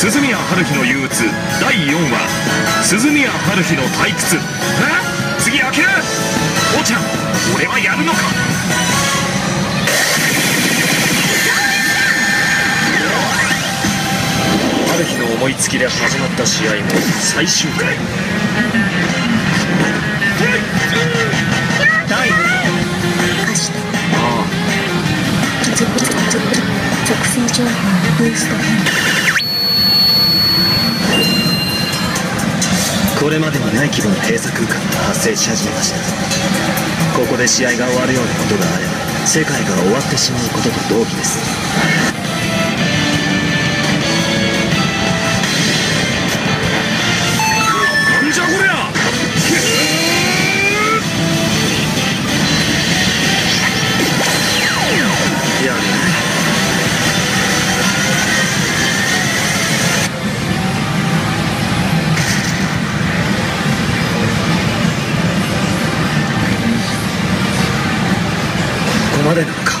鈴宮春日の憂鬱。第4話。鈴宮春日の退屈。え？次開ける？おちゃん俺はやるのか？春日の思いつきで始まった試合も最終回。第貸してあ。直直情報ブースト変これまでにない規模の閉鎖空間が発生し始めました。ここで試合が終わるようなことがあれば世界が終わってしまうことと同義です。までなのか。